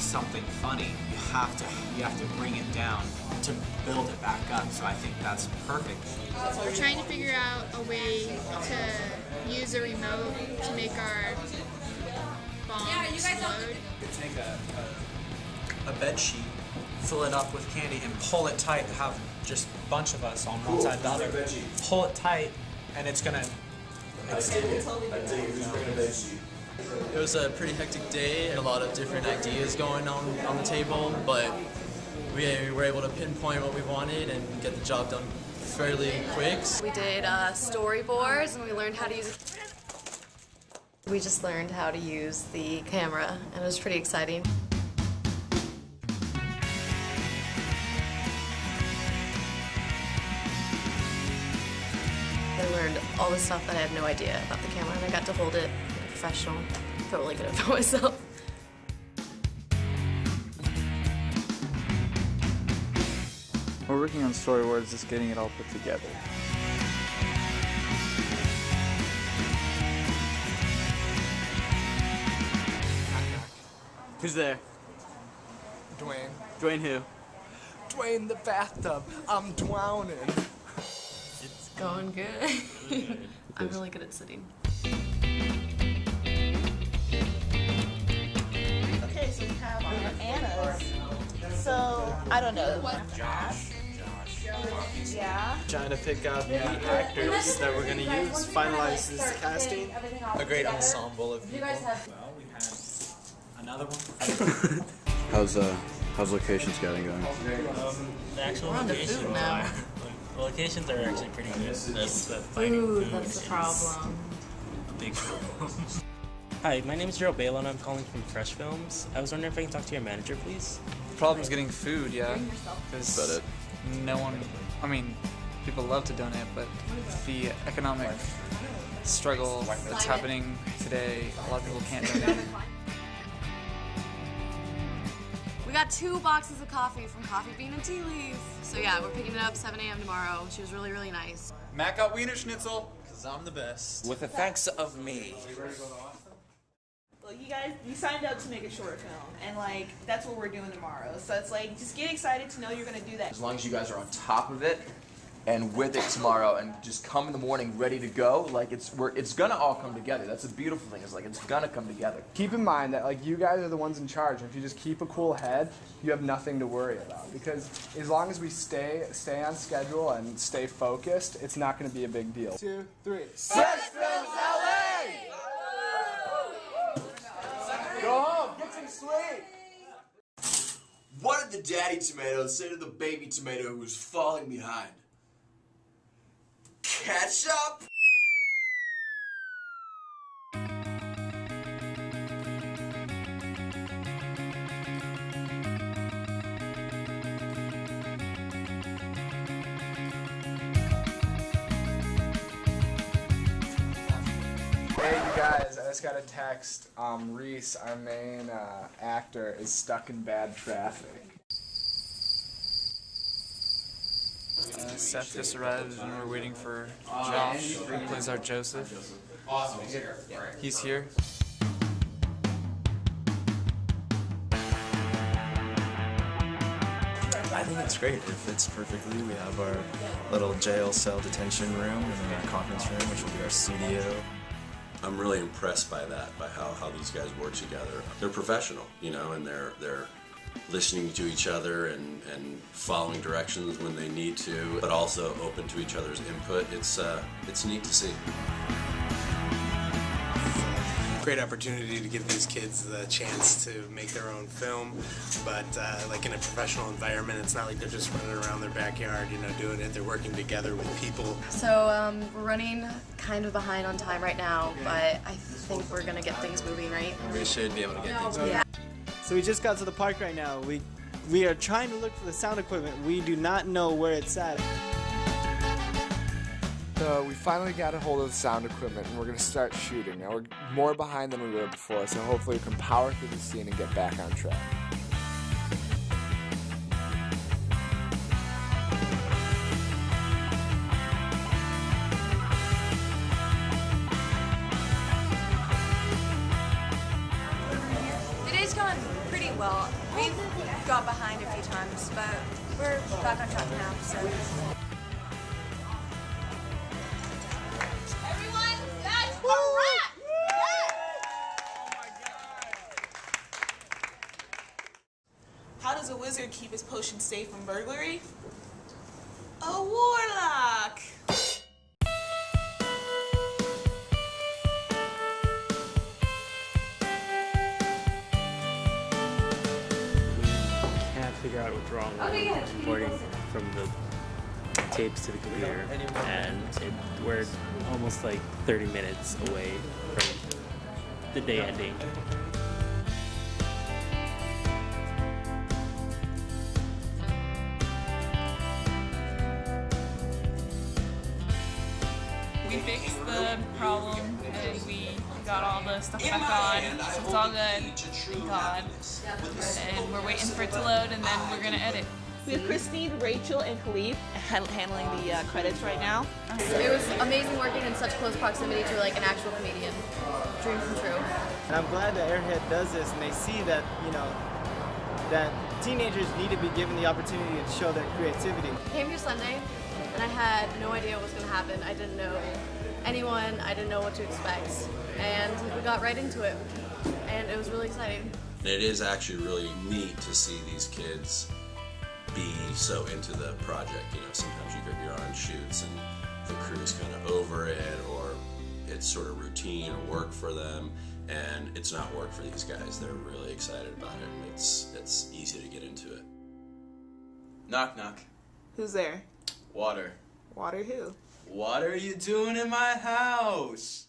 to make something funny, you have to you have to bring it down to build it back up. So I think that's perfect. We're trying to figure out a way to use a remote to make our bomb explode. Take a, a, a bed sheet, fill it up with candy, and pull it tight. Have just a bunch of us on one side, the other. Pull it tight, and it's gonna. It's, I dig it was a pretty hectic day and a lot of different ideas going on on the table, but we were able to pinpoint what we wanted and get the job done fairly quick. We did uh, storyboards and we learned how to use. We just learned how to use the camera and it was pretty exciting. I learned all the stuff that I had no idea about the camera and I got to hold it professional. Felt really good about myself. We're working on storyboards, just getting it all put together. Who's there? Dwayne. Dwayne who? Dwayne the bathtub. I'm drowning. It's going good. I'm really good at sitting. So, I don't know. Josh. Yeah. Trying to pick out the actors that we're gonna use, finalize this casting. A great ensemble of people. Well, we had another one. How's uh how's location scouting going? The actual We're on to locations food now. are the locations are actually pretty good. That's the Food, that's the problem. big problem. Hi, my name is Gerald Balo and I'm calling from Fresh Films. I was wondering if I can talk to your manager, please. The problem is getting food, yeah. Because About it. no one, I mean, people love to donate, but the economic struggle that's happening today, a lot of people can't donate. We got two boxes of coffee from Coffee Bean and Tea Leaf. So yeah, we're picking it up 7 a.m. tomorrow. She was really, really nice. Mac out Wienerschnitzel. Cause I'm the best. With the thanks of me. Well, you guys, you signed up to make a short film, and like that's what we're doing tomorrow. So it's like, just get excited to know you're gonna do that. As long as you guys are on top of it and with it tomorrow and just come in the morning ready to go, like it's we're, it's gonna all come together. That's the beautiful thing, is like it's gonna come together. Keep in mind that like you guys are the ones in charge. If you just keep a cool head, you have nothing to worry about. Because as long as we stay stay on schedule and stay focused, it's not gonna be a big deal. Two, three. Go The daddy tomato say to the baby tomato who was falling behind? Catch up! Guys, I just got a text. Um, Reese, our main uh, actor, is stuck in bad traffic. Uh, Seth just arrived and we're waiting for Josh, who plays our Joseph. He's here. I think it's great. It fits perfectly. We have our little jail cell detention room and then our conference room, which will be our studio. I'm really impressed by that, by how, how these guys work together. They're professional, you know, and they're they're listening to each other and, and following directions when they need to, but also open to each other's input. It's uh, it's neat to see. great opportunity to give these kids the chance to make their own film, but uh, like in a professional environment, it's not like they're just running around their backyard, you know, doing it. They're working together with people. So um, we're running kind of behind on time right now, but I think we're gonna get things moving, right? We should be able to get things moving. Yeah. So we just got to the park right now. We we are trying to look for the sound equipment. We do not know where it's at. So we finally got a hold of the sound equipment and we're gonna start shooting. Now we're more behind than we were before, so hopefully we can power through the scene and get back on track. Well. We've got behind a few times, but we're back on track now, so. Everyone, that's a wrap! How does a wizard keep his potion safe from burglary? From the tapes to the computer, and it, we're almost like 30 minutes away from the day ending. We fixed the problem and we got all the stuff back on, so it's all good. God. And we're waiting for it to load and then we're gonna edit. We have Christine, Rachel, and Khalif handling the uh, credits right now. It was amazing working in such close proximity to like an actual comedian. Dream come true. And I'm glad that Airhead does this and they see that, you know, that teenagers need to be given the opportunity to show their creativity. Came here Sunday, and I had no idea what was going to happen. I didn't know anyone. I didn't know what to expect, and we got right into it, and it was really exciting. And it is actually really neat to see these kids be so into the project. You know, sometimes you get you're on shoots and the crew's kind of over it, or it's sort of routine or work for them, and it's not work for these guys. They're really excited about it, and it's it's easy to get into it. Knock knock. Who's there? Water. Water who? What are you doing in my house?